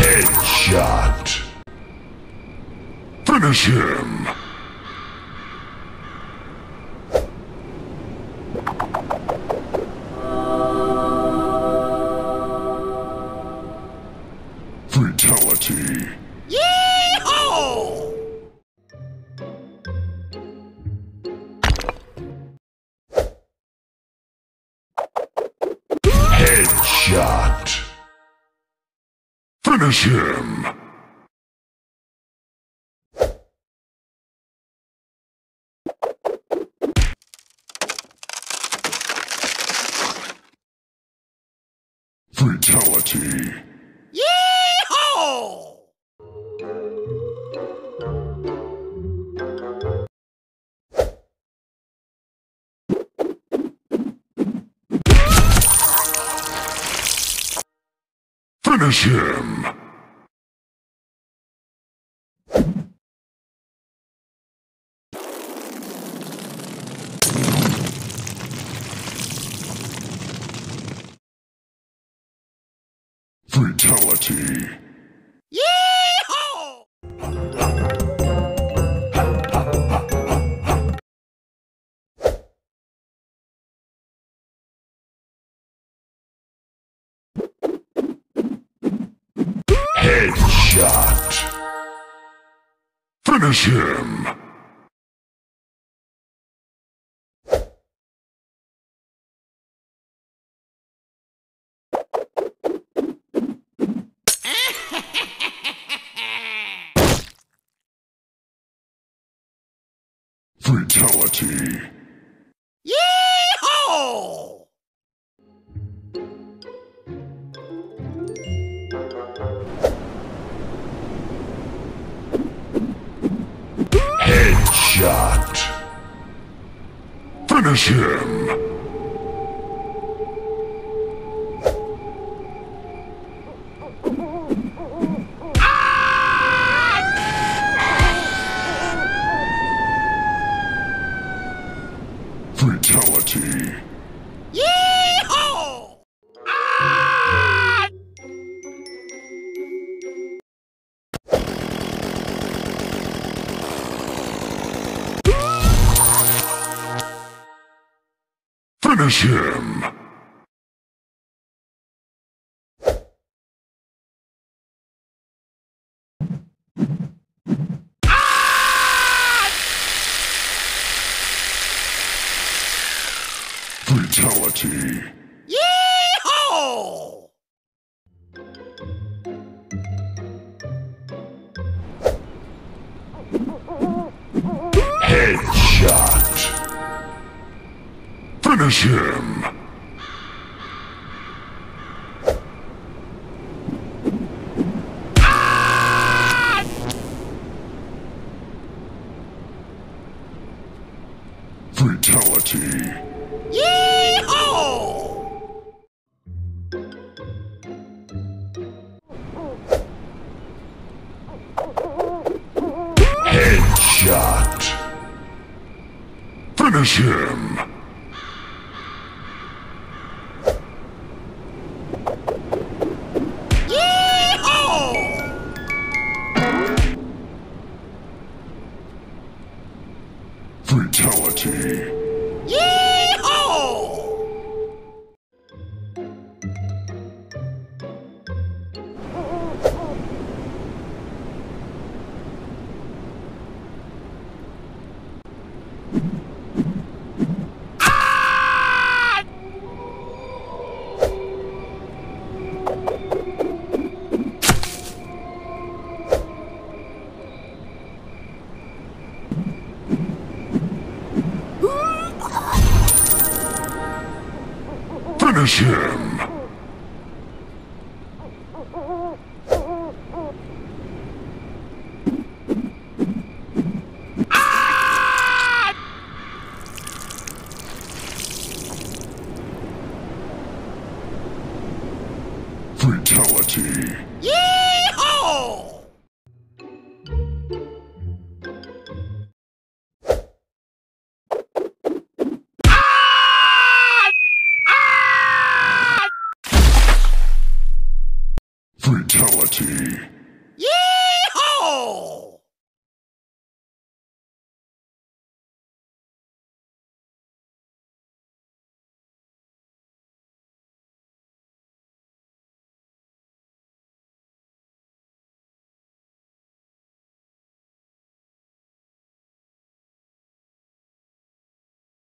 Headshot. Finish him. Headshot. Finish him. Fatality. Yee-haw! Finish him. Fatality. Yee-haw! Headshot. Finish him. Fatality. Finish him. Finish ah! him. Fatality. Yee-haw! Headshot. Finish him. Yee-haw! Headshot. Finish him. Fatality. Finish him. Ah! Fatality. Yee-haw!